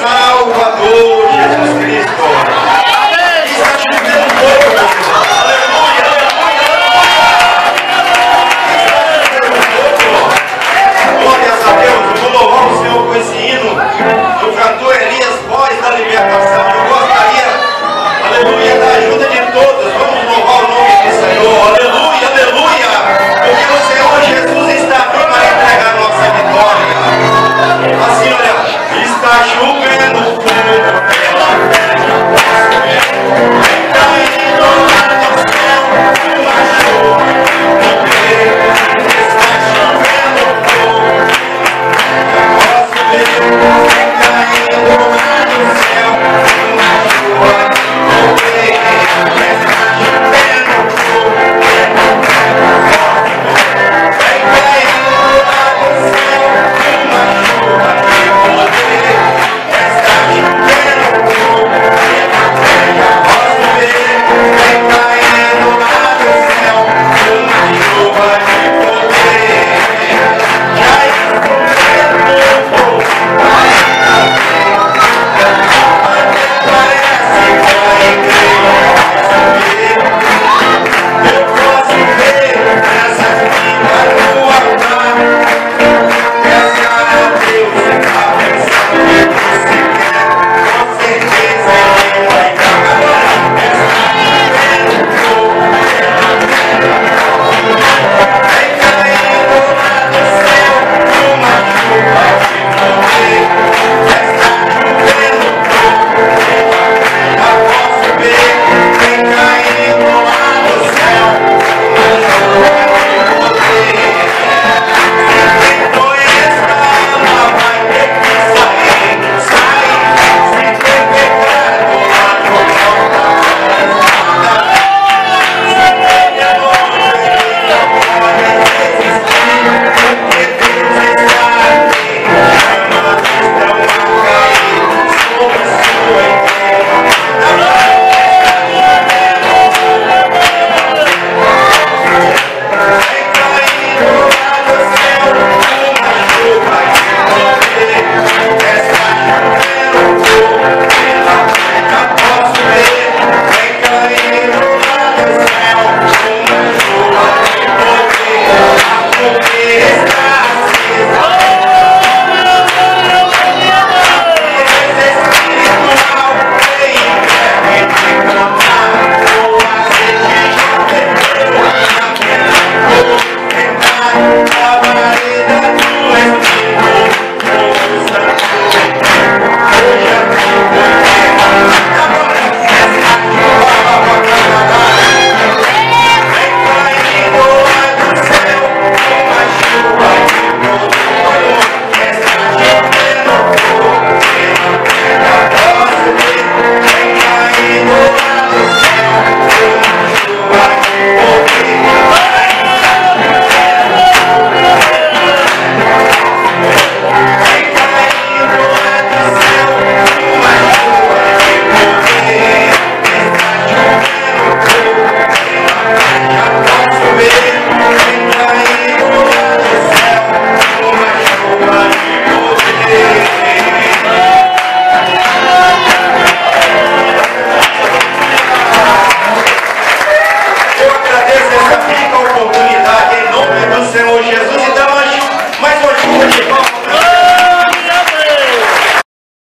Salvador Jesus Cristo. desperdiça a oportunidade em nome do Senhor Jesus.